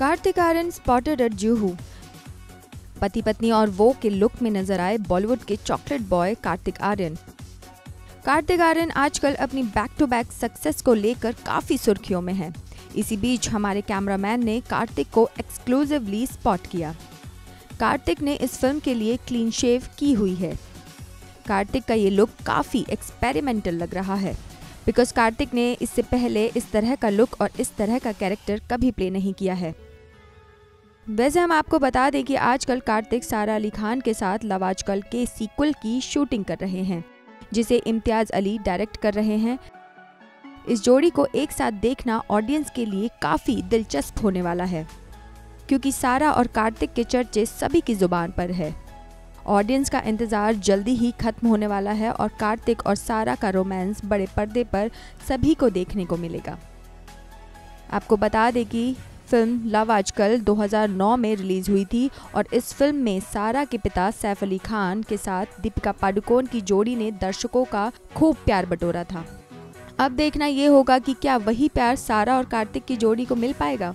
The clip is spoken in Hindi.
Kartik Aaryan spotted at Juhu. पति पत्नी और वो के लुक में नज़र आए बॉलीवुड के चॉकलेट बॉय कार्तिक आर्यन। कार्तिक आर्यन आजकल अपनी बैक टू बैक सक्सेस को लेकर काफ़ी सुर्खियों में है। इसी बीच हमारे कैमरामैन ने कार्तिक को एक्सक्लूसिवली स्पॉट किया। कार्तिक ने इस फ़िल्म के लिए क्लीन शेव की हुई है। कार्तिक का ये लुक काफ़ी एक्सपेरिमेंटल लग रहा है। बिकॉज़ कार्तिक ने इससे पहले इस तरह का लुक और इस तरह का कैरेक्टर कभी प्ले नहीं किया है। वैसे हम आपको बता दें कि आजकल कार्तिक सारा अली खान के साथ लव आजकल के सीक्वल की शूटिंग कर रहे हैं, जिसे इम्तियाज़ अली डायरेक्ट कर रहे हैं। इस जोड़ी को एक साथ देखना ऑडियंस के लिए काफ़ी दिलचस्प होने वाला है, क्योंकि सारा और कार्तिक के चर्चे सभी की ज़ुबान पर है। ऑडियंस का इंतज़ार जल्दी ही खत्म होने वाला है और कार्तिक और सारा का रोमांस बड़े पर्दे पर सभी को देखने को मिलेगा। आपको बता दें कि फ़िल्म लव आजकल 2009 में रिलीज़ हुई थी और इस फ़िल्म में सारा के पिता सैफ अली खान के साथ दीपिका पाडुकोण की जोड़ी ने दर्शकों का खूब प्यार बटोरा था। अब देखना ये होगा कि क्या वही प्यार सारा और कार्तिक की जोड़ी को मिल पाएगा?